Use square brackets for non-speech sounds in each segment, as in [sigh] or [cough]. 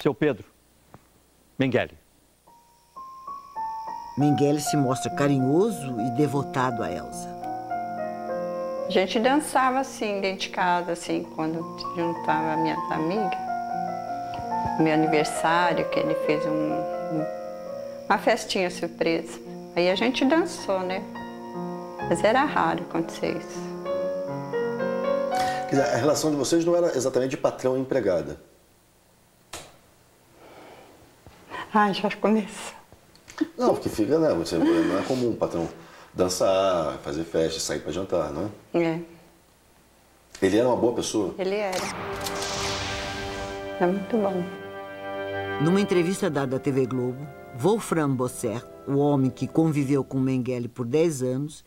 Seu Pedro, Mengele. Mengele se mostra carinhoso e devotado a Elsa. A gente dançava assim, dentro de casa, assim, quando juntava minhas amigas. Meu aniversário, que ele fez um, uma festinha surpresa. Aí a gente dançou, né? Mas era raro acontecer isso. Quer dizer, a relação de vocês não era exatamente de patrão e empregada. Ai, já começou. Não, porque fica, né? Você, não é comum o patrão dançar, fazer festa, sair para jantar, não é? É. Ele era uma boa pessoa? Ele era. É muito bom. Numa entrevista dada à TV Globo, Wolfram Bosser, o homem que conviveu com Mengele por 10 anos,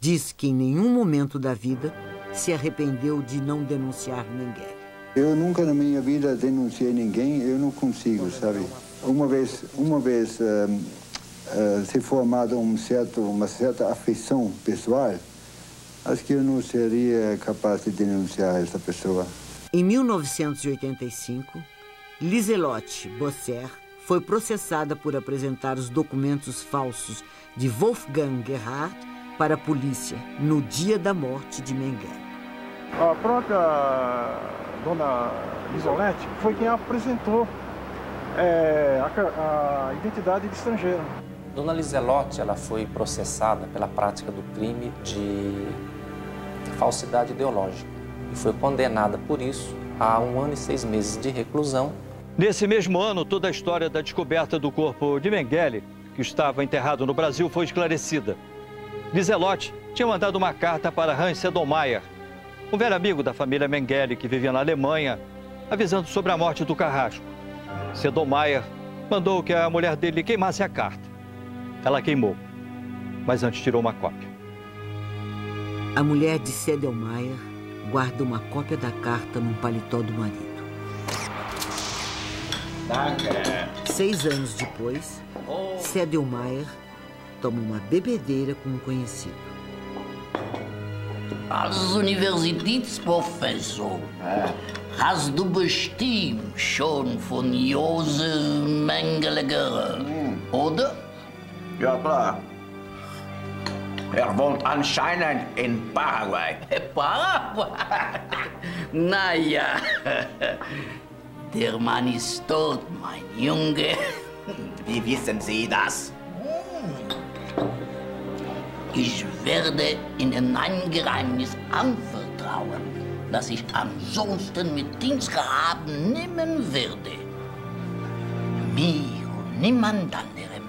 disse que em nenhum momento da vida se arrependeu de não denunciar Mengele. Eu nunca na minha vida denunciei ninguém, eu não consigo, sabe? Uma vez, uma vez uh, uh, se formada um certo, uma certa afeição pessoal, acho que eu não seria capaz de denunciar essa pessoa. Em 1985, Liselotte Bosser foi processada por apresentar os documentos falsos de Wolfgang Gerhard para a polícia no dia da morte de Mengele. A própria dona Lisolete foi quem apresentou é, a, a, identidade de estrangeiro. Dona Liselotte ela foi processada pela prática do crime de falsidade ideológica e foi condenada por isso a um ano e seis meses de reclusão. Nesse mesmo ano, toda a história da descoberta do corpo de Mengele, que estava enterrado no Brasil, foi esclarecida. Liselotte tinha mandado uma carta para Hans Sedelmeier, um velho amigo da família Mengele que vivia na Alemanha, avisando sobre a morte do Carrasco. Sedelmeier mandou que a mulher dele queimasse a carta. Ela queimou, mas antes tirou uma cópia. A mulher de Sedelmeier guarda uma cópia da carta num paletó do marido. Seis anos depois, Sedelmeier toma uma bebedeira com um conhecido. Als Universitätsprofessor hast du bestimmt schon von Josef Mengele gehört, oder? Ja, klar. Er wohnt anscheinend in Paraguay. [laughs] Paraguay? [laughs] naja, [laughs] der Mann ist tot, mein Junge. Wie wissen Sie das? Ich werde Ihnen ein Geheimnis anvertrauen, das ich ansonsten mit Dienstgehaben nehmen werde. Mir und niemand anderem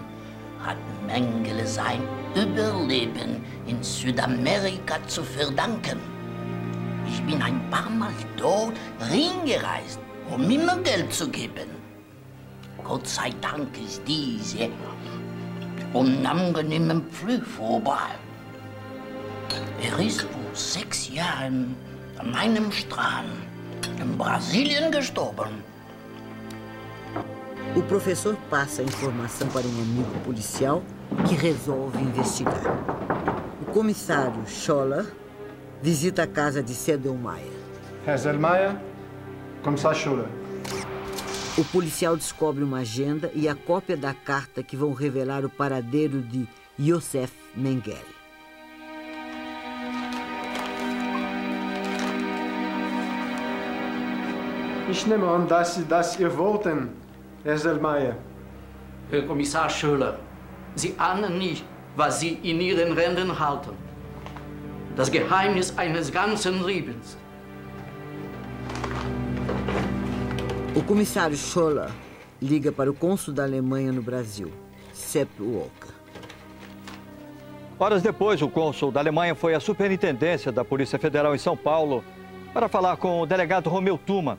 hat Mengele sein Überleben in Südamerika zu verdanken. Ich bin ein paar Mal dort hingereist, um ihm Geld zu geben. Gott sei Dank ist diese unangenehmen Pflug vorbei. Er ist vor sechs Jahren an einem Strand in Brasilien gestorben. O professor passa a informação para um amigo policial que resolve investigar. O comissário Scholler visita a casa de Sedelmeier. Herr Selmayr, Kommissar Schuller. O policial descobre uma agenda e a cópia da carta que vão revelar o paradeiro de Josef Mengele. Ich nehme an, dass Sie das ihr wollten, Herr Selmayr. Herr Kommissar Schöller, Sie ahnen nicht, was Sie in Ihren Händen halten. Das Geheimnis eines ganzen Lebens. O comissário Scholler liga para o cônsul da Alemanha no Brasil, Sepp Walker. Horas depois, o cônsul da Alemanha foi à superintendência da Polícia Federal em São Paulo para falar com o delegado Romeu Tuma.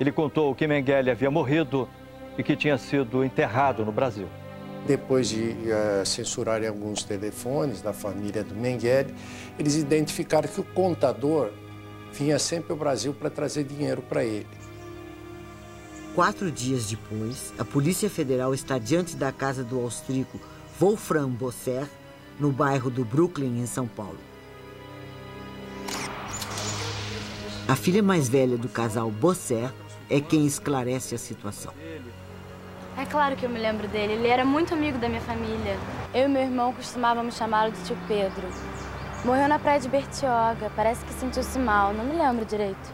Ele contou que Mengele havia morrido e que tinha sido enterrado no Brasil. Depois de uh, censurarem alguns telefones da família do Mengele, eles identificaram que o contador vinha sempre ao Brasil para trazer dinheiro para ele. Quatro dias depois, a Polícia Federal está diante da casa do austríaco Wolfram Bosser, no bairro do Brooklyn, em São Paulo. A filha mais velha do casal Bosser é quem esclarece a situação. É claro que eu me lembro dele. Ele era muito amigo da minha família. Eu e meu irmão costumávamos chamá-lo de tio Pedro. Morreu na praia de Bertioga. Parece que sentiu-se mal. Não me lembro direito.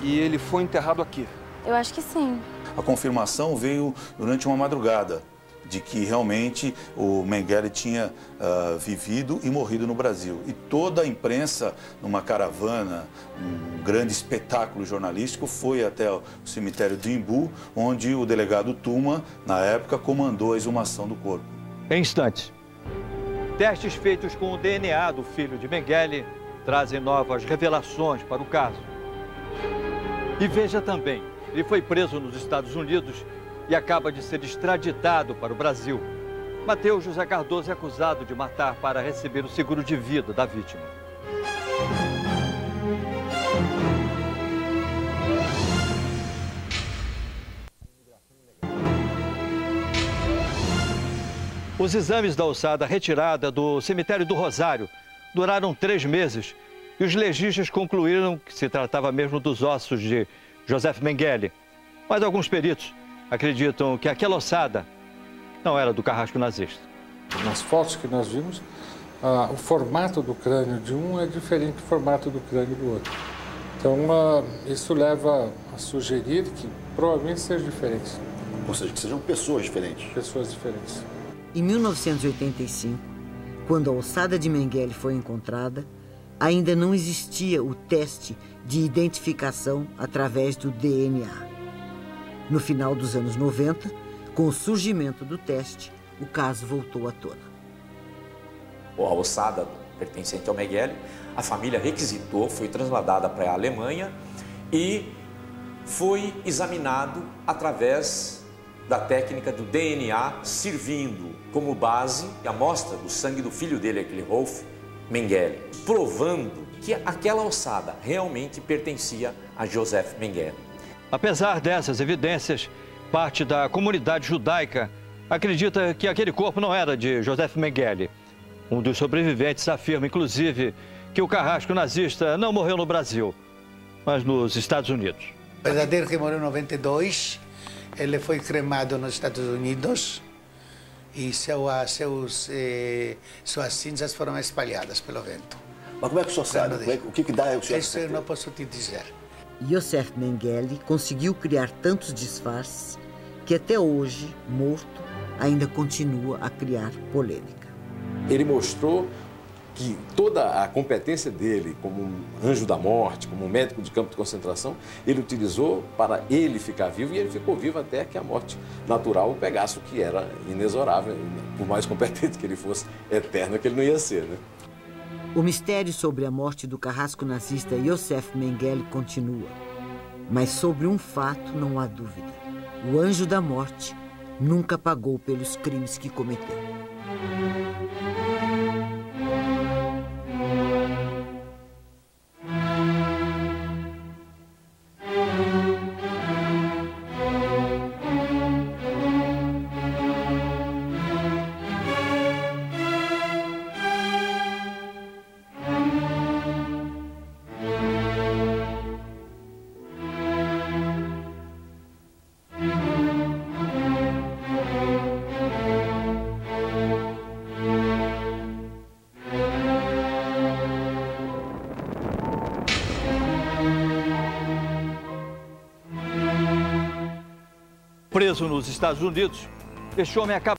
E ele foi enterrado aqui? Eu acho que sim. A confirmação veio durante uma madrugada de que realmente o Mengele tinha uh, vivido e morrido no Brasil. E toda a imprensa, numa caravana, um grande espetáculo jornalístico, foi até o cemitério do Imbu, onde o delegado Tuma, na época, comandou a exumação do corpo. Em instantes, testes feitos com o DNA do filho de Mengele trazem novas revelações para o caso. E veja também, ele foi preso nos Estados Unidos e acaba de ser extraditado para o Brasil. Mateus José Cardoso é acusado de matar para receber o seguro de vida da vítima. Os exames da ossada retirada do cemitério do Rosário duraram três meses e os legistas concluíram que se tratava mesmo dos ossos de José Mengele. Mas alguns peritos acreditam que aquela ossada não era do carrasco nazista. Nas fotos que nós vimos, ah, o formato do crânio de um é diferente do formato do crânio do outro. Então, ah, isso leva a sugerir que provavelmente seja diferente. Ou seja, que sejam pessoas diferentes. Pessoas diferentes. Em 1985, quando a ossada de Mengele foi encontrada, ainda não existia o teste de identificação através do DNA. No final dos anos 90, com o surgimento do teste, o caso voltou à tona. A ossada pertencente ao Mengele, a família requisitou, foi transladada para a Alemanha e foi examinado através da técnica do DNA, servindo como base a amostra do sangue do filho dele, aquele Rolf Mengele, provando que aquela ossada realmente pertencia a Joseph Mengele. Apesar dessas evidências, parte da comunidade judaica acredita que aquele corpo não era de Joseph Mengele. Um dos sobreviventes afirma, inclusive, que o carrasco nazista não morreu no Brasil, mas nos Estados Unidos. O verdadeiro que morreu em 92, ele foi cremado nos Estados Unidos e seu, seus, eh, suas cinzas foram espalhadas pelo vento. Mas como é que o senhor sabe? É, o que, que dá? O senhor Isso eu não posso te dizer. Yosef Mengele conseguiu criar tantos disfarces que até hoje, morto, ainda continua a criar polêmica. Ele mostrou que toda a competência dele como um anjo da morte, como um médico de campo de concentração, ele utilizou para ele ficar vivo e ele ficou vivo até que a morte natural o pegasse, o que era inexorável, por mais competente que ele fosse, eterno que ele não ia ser, né? O mistério sobre a morte do carrasco nazista Yosef Mengele continua. Mas sobre um fato não há dúvida. O anjo da morte nunca pagou pelos crimes que cometeu. Preso nos Estados Unidos, este homem acaba